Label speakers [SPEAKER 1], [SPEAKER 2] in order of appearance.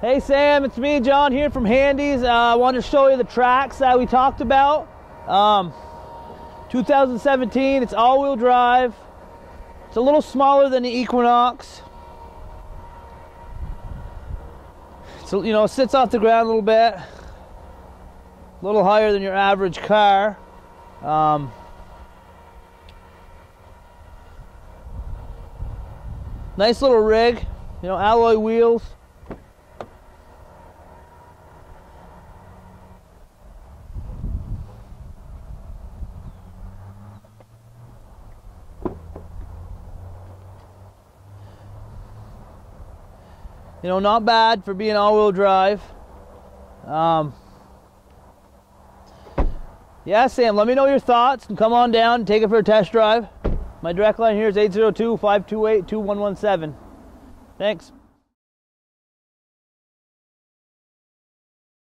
[SPEAKER 1] Hey Sam, it's me, John, here from Handy's. Uh, I wanted to show you the Trax that we talked about. Um, 2017, it's all-wheel drive. It's a little smaller than the Equinox. So you know, it sits off the ground a little bit, a little higher than your average car. Um, nice little rig, you know, alloy wheels. You know, not bad for being all-wheel drive. Um, yeah, Sam, let me know your thoughts and come on down and take it for a test drive. My direct line here is 802 528 2117. Thanks.